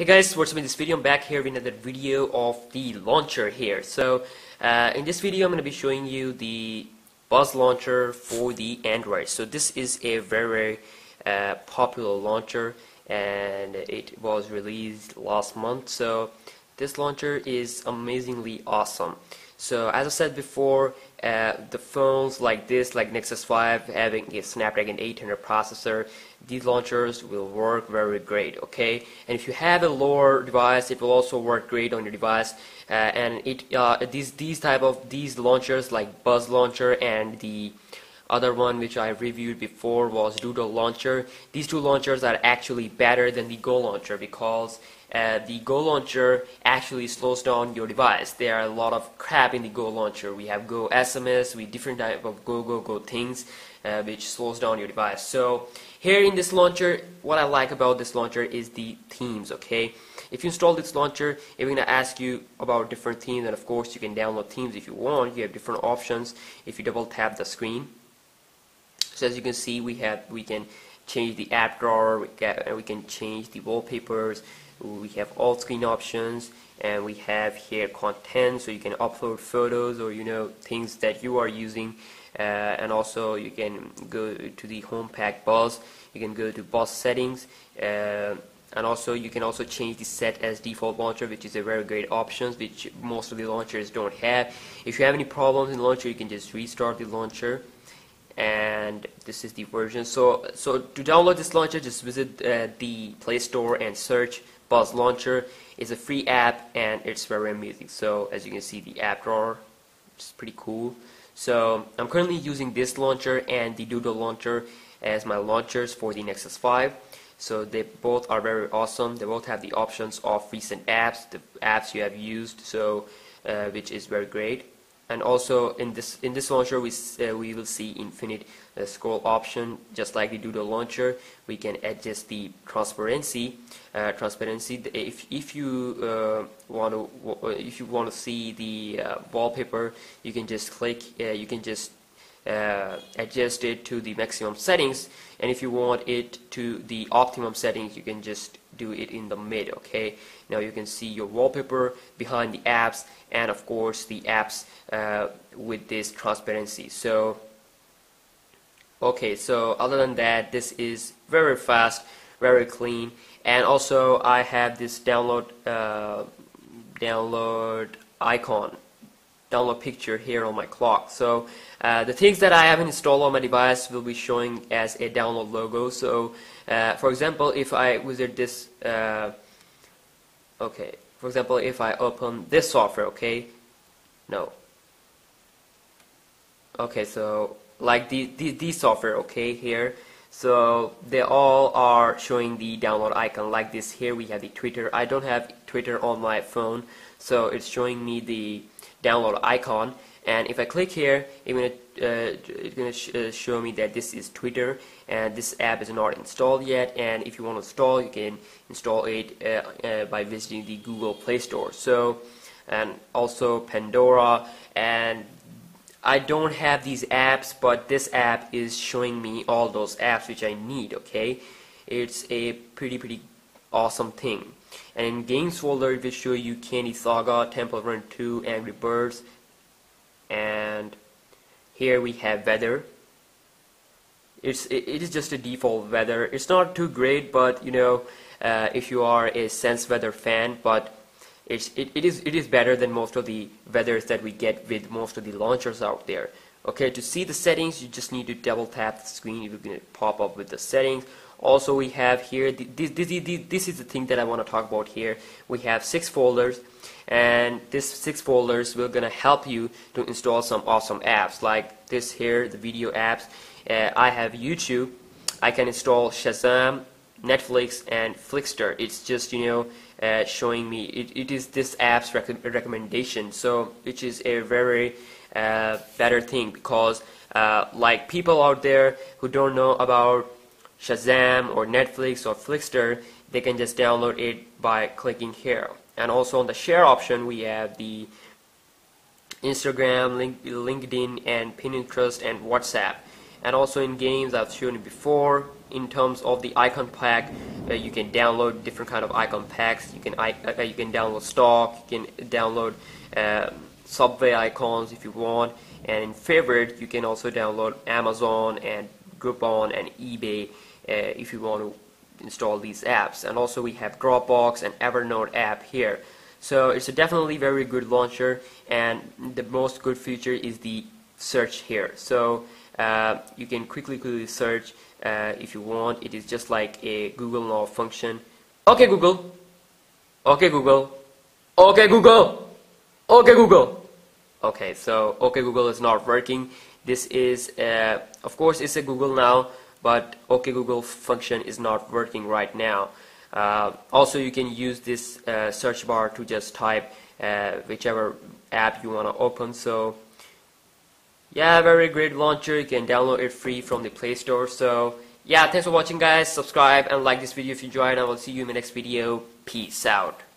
Hey guys, what's up in this video? I'm back here with another video of the launcher here. So uh, in this video I'm going to be showing you the Buzz launcher for the Android. So this is a very, very uh, popular launcher and it was released last month. So this launcher is amazingly awesome. So as I said before, uh, the phones like this, like Nexus 5, having a Snapdragon 800 processor, these launchers will work very great, okay? And if you have a lower device, it will also work great on your device. Uh, and it uh, these these type of these launchers like Buzz launcher and the other one which I reviewed before was Dodol launcher. These two launchers are actually better than the Go launcher because uh, the Go launcher actually slows down your device. There are a lot of crap in the Go launcher. We have Go SMS, we different type of Go Go Go things uh, which slows down your device. So here in this launcher, what I like about this launcher is the themes. Okay, if you install this launcher, it's going to ask you about different themes, and of course you can download themes if you want. You have different options if you double tap the screen. So as you can see, we have we can change the app drawer, we, get, we can change the wallpapers, we have all screen options and we have here content so you can upload photos or you know things that you are using. Uh, and also you can go to the home pack buzz you can go to buzz settings uh, and also you can also change the set as default launcher which is a very great option which most of the launchers don't have. If you have any problems in launcher you can just restart the launcher and this is the version so so to download this launcher just visit uh, the Play Store and search Buzz Launcher it's a free app and it's very amazing. So as you can see the app drawer, it's pretty cool. So I'm currently using this launcher and the Dodol launcher as my launchers for the Nexus 5. So they both are very awesome. They both have the options of recent apps, the apps you have used, so uh, which is very great and also in this in this launcher we uh, we will see infinite uh, scroll option. Just like we do the launcher we can adjust the transparency uh, transparency. If if you uh, want to uh, if you want to see the uh, wallpaper you can just click you can just adjust it to the maximum settings. And if you want it to the optimum settings you can just do it in the mid okay? Now you can see your wallpaper behind the apps and of course the apps uh, with this transparency. So okay so other than that this is very fast very clean. And also I have this download uh, download icon download picture here on my clock. So uh, the things that I haven't installed on my device will be showing as a download logo. So uh, for example if I visit this uh, okay for example if I open this software okay? No. Okay so like the, the, these software okay here. So they all are showing the download icon like this here. We have the Twitter. I don't have Twitter on my phone so it's showing me the download icon and if I click here it's gonna, uh, it's gonna sh uh, show me that this is Twitter and this app is not installed yet and if you want to install you can install it uh, uh, by visiting the Google Play Store. So and also Pandora and I don't have these apps but this app is showing me all those apps which I need okay? It's a pretty pretty awesome thing and in games folder it will show you Candy Saga, Temple Run 2, Angry Birds. And here we have weather. It's it, is just a default weather. It's not too great but you know uh, if you are a sense weather fan but it's it, it is it is better than most of the weathers that we get with most of the launchers out there okay to see the settings you just need to double tap the screen you're going to pop up with the settings. Also we have here this, this, this, this is the thing that I want to talk about here. We have six folders and this six folders will gonna help you to install some awesome apps like this here the video apps. Uh, I have YouTube. I can install Shazam Netflix and Flixster it's just you know uh, showing me it, it is this app's rec recommendation. So which is a very uh, better thing because uh, like people out there who don't know about Shazam or Netflix or Flixster, they can just download it by clicking here. And also on the share option, we have the Instagram, link, LinkedIn, and Pinterest and WhatsApp. And also in games, I've shown you before, in terms of the icon pack, uh, you can download different kind of icon packs. You can uh, you can download stock. You can download uh, subway icons if you want. And in favorite, you can also download Amazon and Groupon and eBay uh, if you want to install these apps. And also we have Dropbox and Evernote app here. So it's a definitely very good launcher. And the most good feature is the search here. So uh, you can quickly quickly search uh, if you want. It is just like a Google Now function. Okay, Google. Okay, Google. Okay, Google. Okay, Google. Okay, so OK Google is not working. This is, uh, of course, it's a Google Now, but OK Google function is not working right now. Uh, also, you can use this uh, search bar to just type uh, whichever app you want to open. So yeah, very great launcher. You can download it free from the Play Store. So yeah, thanks for watching guys. Subscribe and like this video if you enjoyed I will see you in the next video. Peace out.